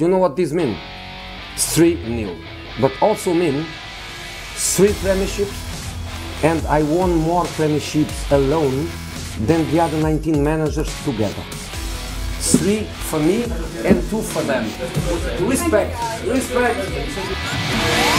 You know what this means? 3 nil. But also mean three premierships and I won more premierships alone than the other 19 managers together. Three for me and two for them. Respect, respect.